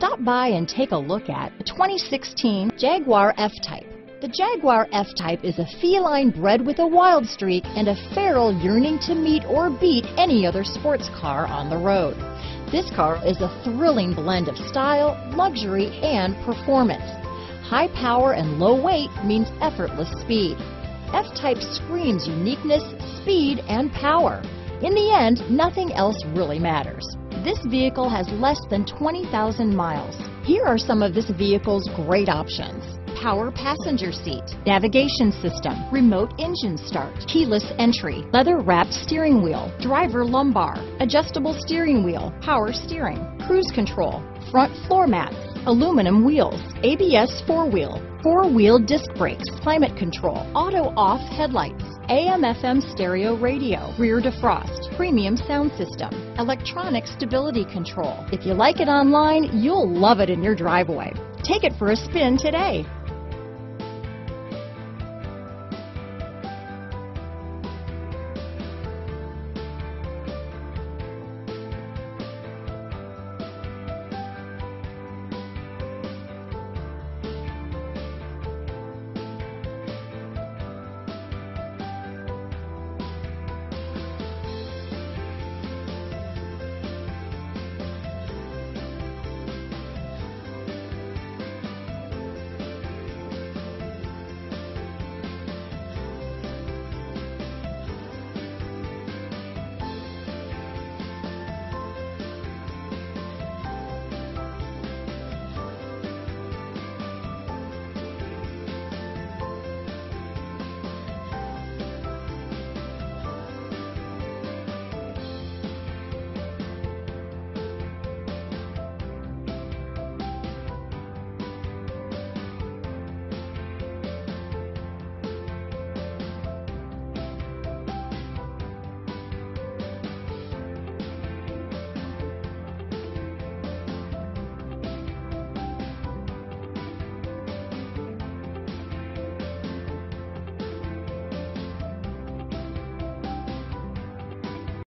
Stop by and take a look at the 2016 Jaguar F-Type. The Jaguar F-Type is a feline bred with a wild streak and a feral yearning to meet or beat any other sports car on the road. This car is a thrilling blend of style, luxury, and performance. High power and low weight means effortless speed. F-Type screams uniqueness, speed, and power. In the end, nothing else really matters. This vehicle has less than 20,000 miles. Here are some of this vehicle's great options. Power passenger seat, navigation system, remote engine start, keyless entry, leather wrapped steering wheel, driver lumbar, adjustable steering wheel, power steering, cruise control, front floor mats, aluminum wheels, ABS four-wheel, four-wheel disc brakes, climate control, auto-off headlights, AM FM stereo radio, rear defrost, premium sound system, electronic stability control. If you like it online, you'll love it in your driveway. Take it for a spin today.